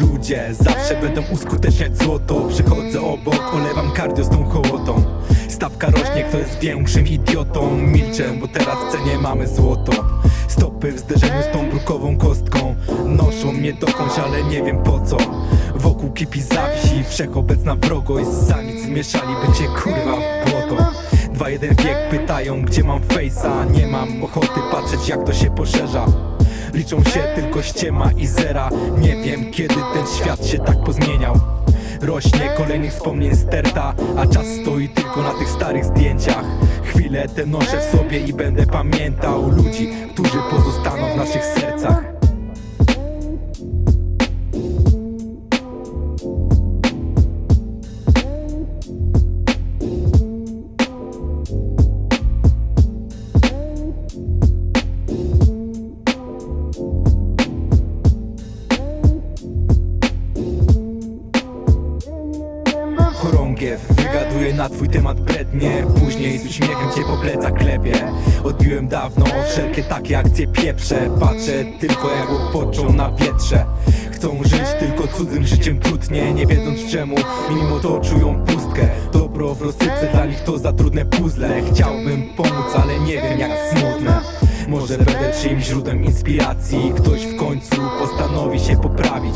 Ludzie zawsze będą uskuteczniać złoto. Przychodzę obok, olewam kardio z tą hołotą. Stawka rośnie, kto jest większym idiotą. Milczę, bo teraz w cenie mamy złoto. Stopy w zderzeniu z tą brukową kostką. Noszą mnie dokądś, ale nie wiem po co. Wokół kipi zawsi, wszechobecna wrogość. Za nic zmieszali, by cię kurwa w błoto jeden wiek pytają, gdzie mam fejsa. Nie mam ochoty patrzeć, jak to się poszerza. Liczą się tylko ściema i zera. Nie wiem kiedy ten świat się tak pozmieniał. Rośnie kolejnych wspomnień sterta A czas stoi tylko na tych starych zdjęciach. Chwile te noszę w sobie i będę pamiętał Ludzi, którzy pozostaną Chorągiew. Wygaduje na twój temat brednie. Później z uśmiechem cię po plecach klepie Odbiłem dawno wszelkie takie akcje pieprze. Patrzę tylko jak łopoczą na wietrze. Chcą żyć tylko cudzym życiem trudnie Nie wiedząc czemu, mimo to czują pustkę. Dobro w rozsypce dla nich to za trudne puzzle. Chciałbym pomóc, ale nie wiem jak smutne. Może będę czyimś źródłem inspiracji. Ktoś w końcu postanowi się poprawić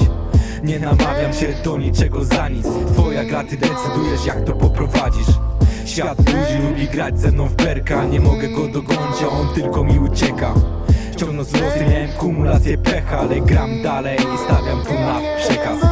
nie namawiam się do niczego za nic. Twoja gra, ty decydujesz jak to poprowadzisz. Świat ludzi lubi grać ze mną w berka. Nie mogę go dogonić, a on tylko mi ucieka. Ciągnąc losy miałem kumulację pecha Ale gram dalej i stawiam tu na przekaz